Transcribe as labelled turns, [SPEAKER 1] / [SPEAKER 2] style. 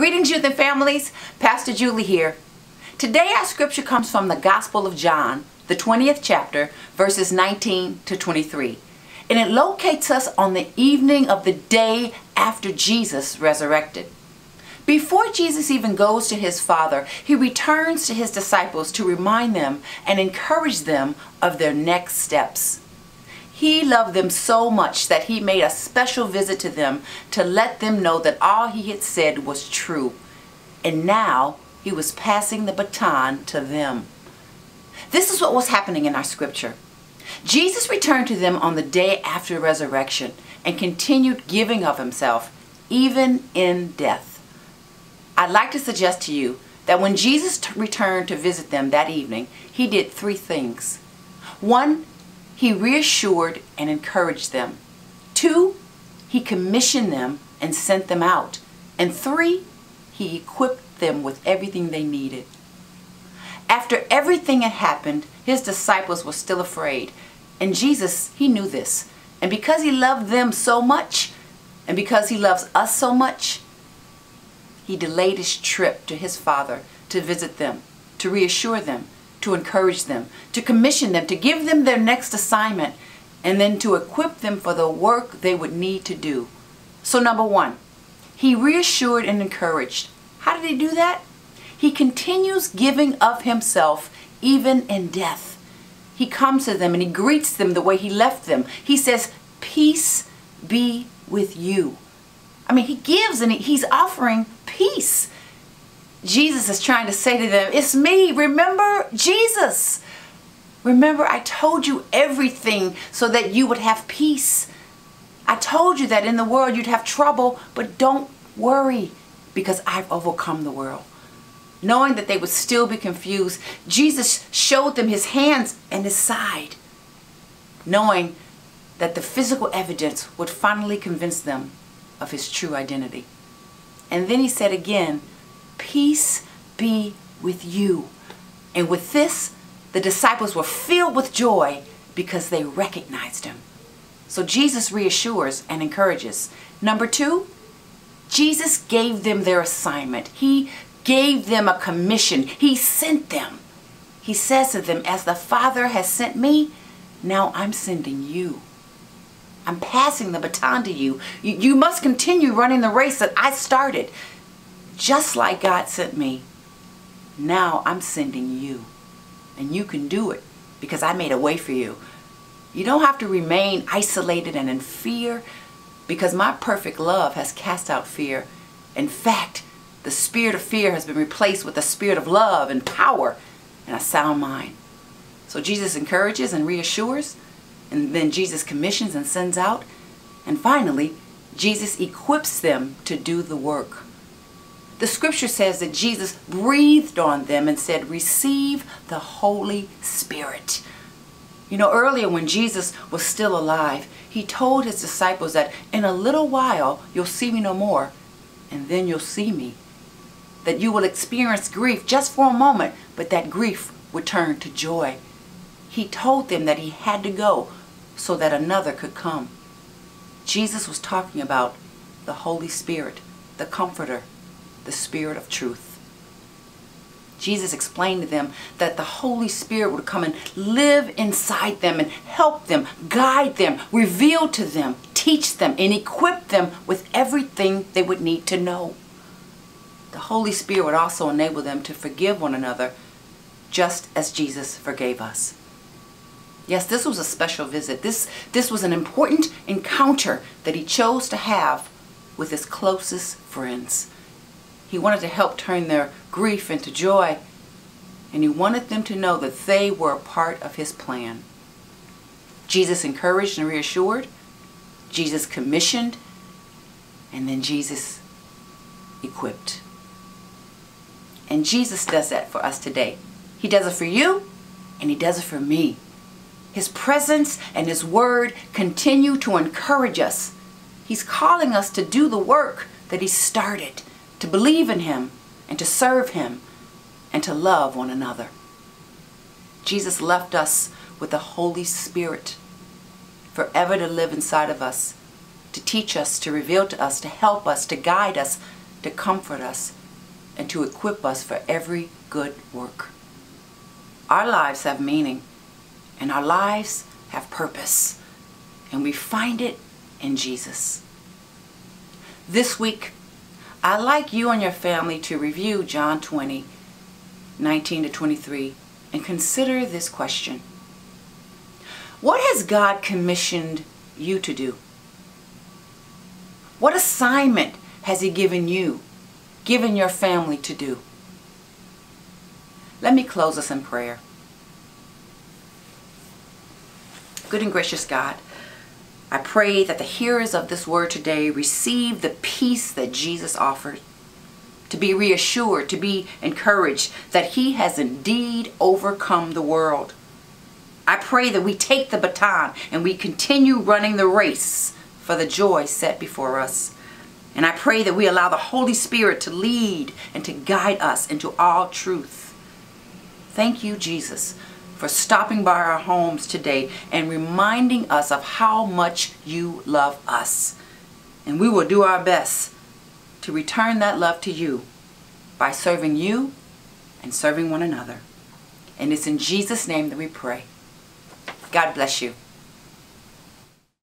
[SPEAKER 1] Greetings, youth and families. Pastor Julie here. Today, our scripture comes from the Gospel of John, the 20th chapter, verses 19 to 23. And it locates us on the evening of the day after Jesus resurrected. Before Jesus even goes to his Father, he returns to his disciples to remind them and encourage them of their next steps. He loved them so much that he made a special visit to them to let them know that all he had said was true. And now he was passing the baton to them. This is what was happening in our scripture. Jesus returned to them on the day after resurrection and continued giving of himself, even in death. I'd like to suggest to you that when Jesus returned to visit them that evening, he did three things. One, he reassured and encouraged them. Two, he commissioned them and sent them out. And three, he equipped them with everything they needed. After everything had happened, his disciples were still afraid. And Jesus, he knew this. And because he loved them so much, and because he loves us so much, he delayed his trip to his Father to visit them, to reassure them, to encourage them, to commission them, to give them their next assignment, and then to equip them for the work they would need to do. So, number one, he reassured and encouraged. How did he do that? He continues giving of himself even in death. He comes to them and he greets them the way he left them. He says, Peace be with you. I mean, he gives and he's offering peace. Jesus is trying to say to them, It's me. Remember Jesus. Remember, I told you everything so that you would have peace. I told you that in the world you'd have trouble, but don't worry because I've overcome the world. Knowing that they would still be confused, Jesus showed them his hands and his side, knowing that the physical evidence would finally convince them of his true identity. And then he said again, Peace be with you. And with this, the disciples were filled with joy because they recognized him. So Jesus reassures and encourages. Number two, Jesus gave them their assignment. He gave them a commission. He sent them. He says to them, As the Father has sent me, now I'm sending you. I'm passing the baton to you. you. You must continue running the race that I started just like God sent me, now I'm sending you. And you can do it because I made a way for you. You don't have to remain isolated and in fear because my perfect love has cast out fear. In fact, the spirit of fear has been replaced with the spirit of love and power and a sound mind. So Jesus encourages and reassures, and then Jesus commissions and sends out, and finally, Jesus equips them to do the work. The scripture says that Jesus breathed on them and said, Receive the Holy Spirit. You know, earlier when Jesus was still alive, he told his disciples that in a little while you'll see me no more, and then you'll see me. That you will experience grief just for a moment, but that grief would turn to joy. He told them that he had to go so that another could come. Jesus was talking about the Holy Spirit, the Comforter, the Spirit of truth. Jesus explained to them that the Holy Spirit would come and live inside them and help them, guide them, reveal to them, teach them, and equip them with everything they would need to know. The Holy Spirit would also enable them to forgive one another just as Jesus forgave us. Yes, this was a special visit. This, this was an important encounter that he chose to have with his closest friends. He wanted to help turn their grief into joy. And he wanted them to know that they were a part of his plan. Jesus encouraged and reassured. Jesus commissioned. And then Jesus equipped. And Jesus does that for us today. He does it for you and he does it for me. His presence and his word continue to encourage us. He's calling us to do the work that he started to believe in him and to serve him and to love one another. Jesus left us with the Holy Spirit forever to live inside of us, to teach us, to reveal to us, to help us, to guide us, to comfort us, and to equip us for every good work. Our lives have meaning, and our lives have purpose, and we find it in Jesus. This week, I'd like you and your family to review John 20, 19 to 23, and consider this question. What has God commissioned you to do? What assignment has He given you, given your family to do? Let me close us in prayer. Good and gracious God, I pray that the hearers of this word today receive the peace that Jesus offered, to be reassured, to be encouraged that He has indeed overcome the world. I pray that we take the baton and we continue running the race for the joy set before us. And I pray that we allow the Holy Spirit to lead and to guide us into all truth. Thank you, Jesus, for stopping by our homes today and reminding us of how much you love us. And we will do our best to return that love to you by serving you and serving one another. And it's in Jesus' name that we pray. God bless you.